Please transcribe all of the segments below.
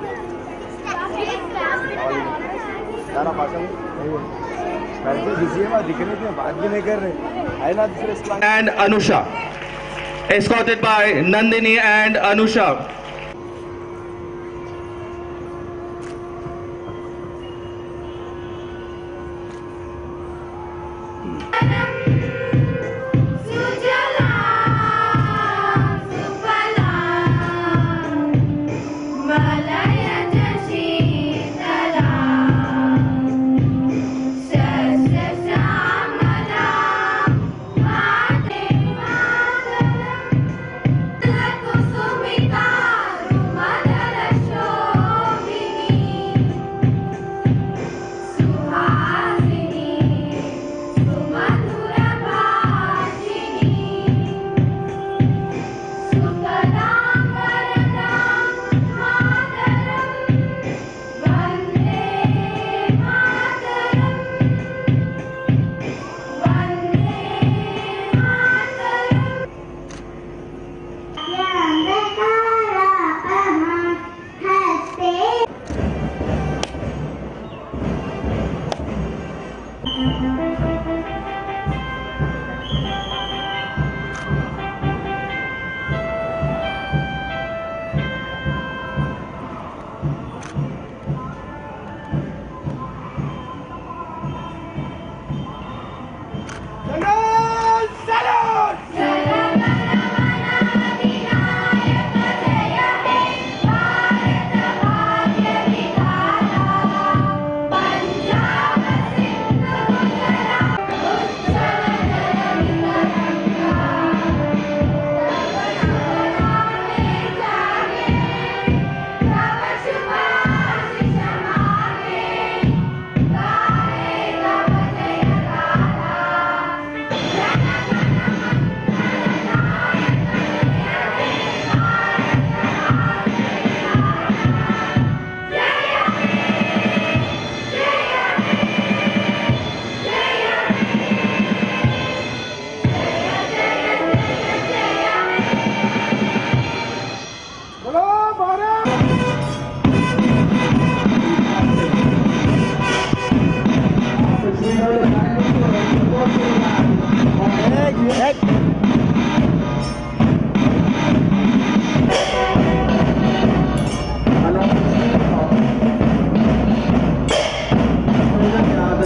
सारा भाषण बात भी नहीं कर रहे and Anusha escorted by Nandini and Anusha.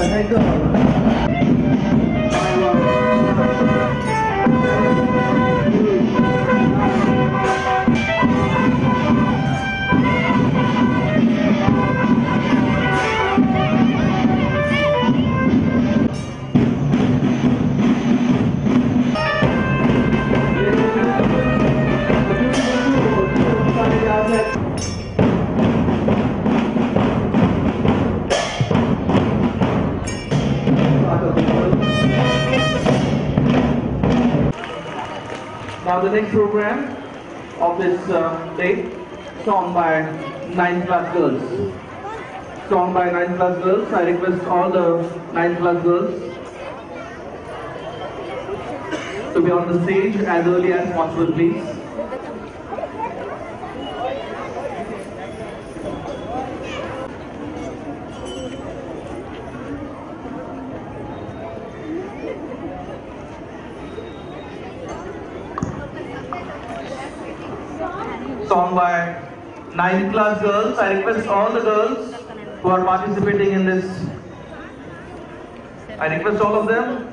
还有一个好了 program of this uh, day, sung by 9 class girls. Sung by 9 class girls, I request all the 9 class girls to be on the stage as early as possible, please. ninth class girls, I request all the girls who are participating in this. I request all of them.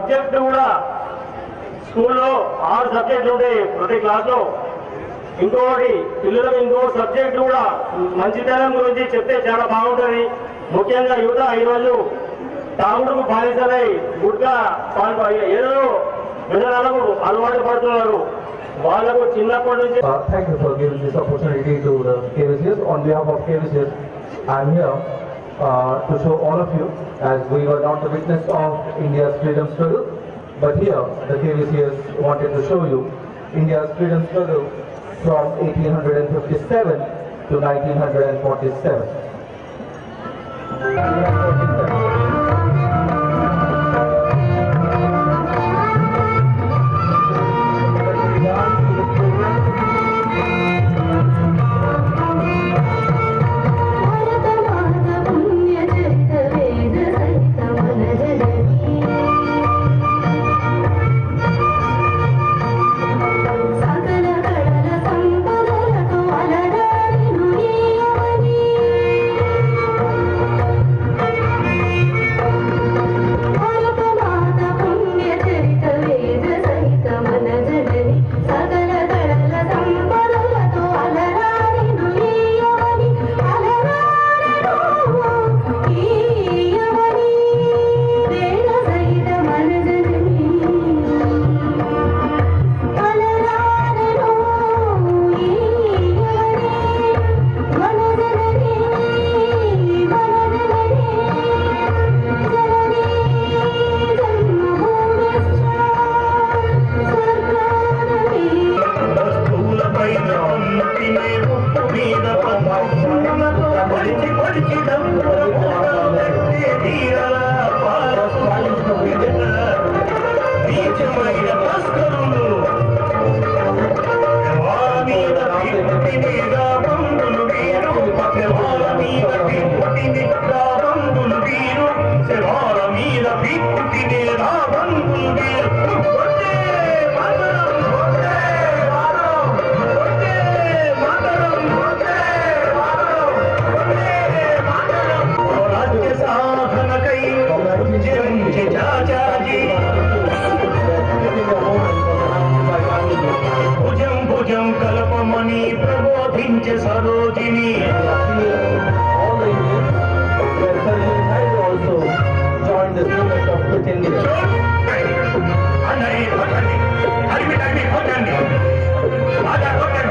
సబ్జెక్టులు కూడా స్కూల్లో ఆరు సబ్జెక్టులు ఉంటాయి ప్రతి క్లాస్లో ఇంకోటి పిల్లలకు ఇంకో సబ్జెక్ట్ కూడా మంచితనం గురించి చెప్తే చాలా బాగుంటుంది ముఖ్యంగా యువత ఈరోజు తాగుడుకు బాధితులై గుడ్గా పాల్పడి ఏదో విధానాలకు అలవాటు పడుతున్నారు వాళ్ళకు చిన్నప్పటి నుంచి thank you for giving this opportunity to KVCS on behalf of KVCS I'm here uh, to show all of you as we were not the witness of India's freedom struggle. But here, the KVCS wanted to show you India's freedom struggle from 1857 to 1947. নিত্যং কল্পমণি প্রবোধিঞ্চ সরোজিনী అన్నయ్య అన్నయ్య అడిగి అడిగి పోతండి బాధ పోతండి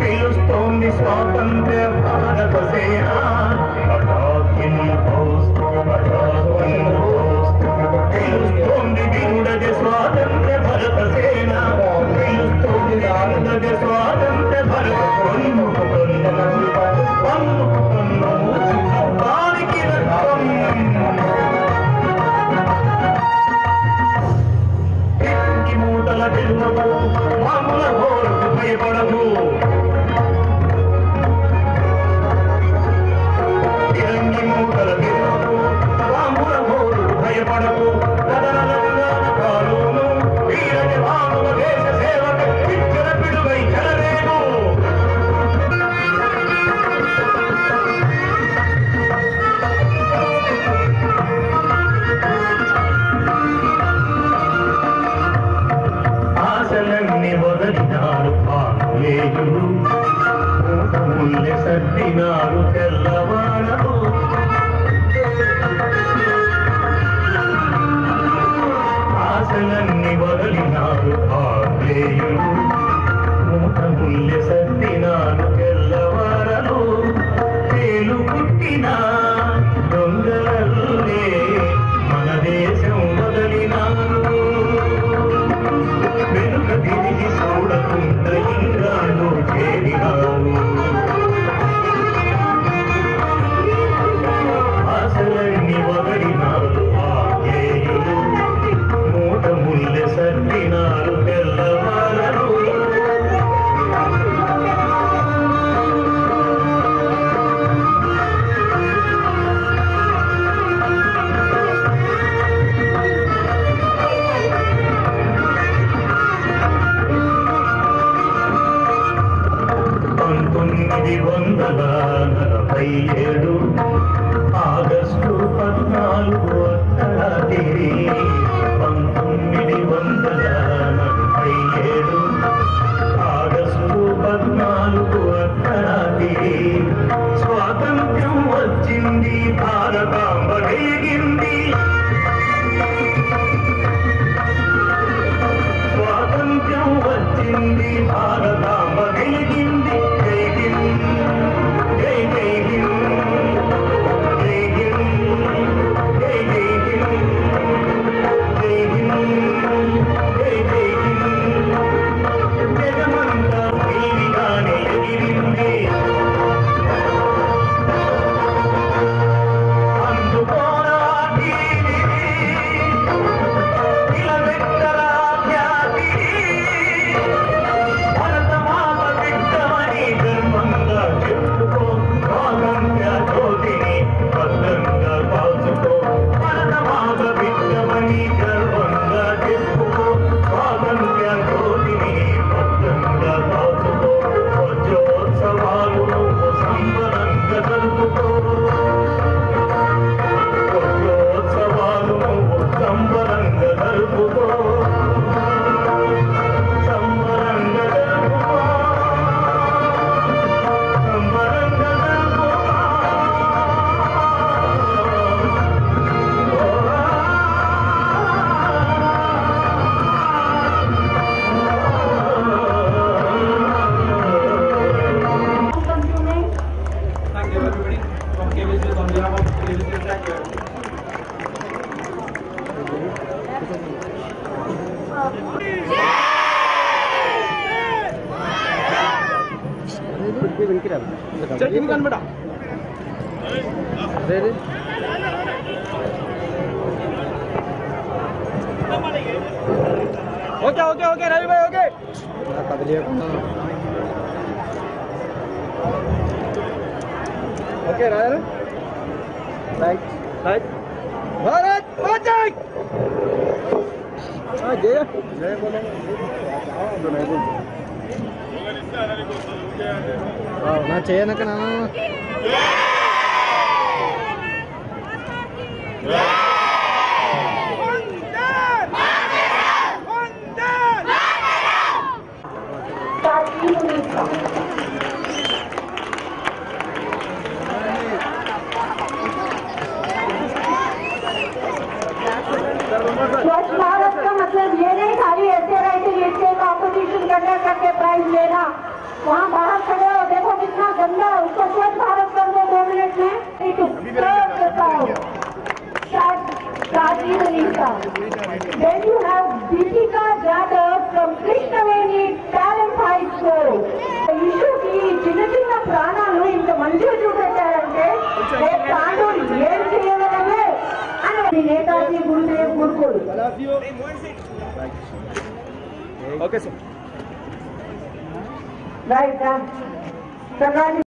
పిలుస్తోంది స్వాతంత్ర్య పంతొమ్మిది వందల నలభై ఏడు ఆగస్టు పద్నాలుగు అత్తరా okay okay Ravi bhai okay okay Raju right right Bharat Mata జయ జయ బోలో నా చేయనకనా Yeah! स्वच्छ भारत का मतलब ये नहीं खाली ऐसे रहते लीड के ऑपोजिशन करने करके प्राइज लेना वहाँ बाहर खड़े हो देखो कितना गंदा है उसको स्वच्छ भारत कर दो दो मिनट में करता हूँ Then you have Deepika Jadhav from Krishnaveni Talent High School. The issue ki చిన్న చిన్న ప్రాణాలు ఇంత మంచిగా చూపెట్టారంటే తాను ఏం చేయాలి Netaji Gurudev Gurukul okay sir right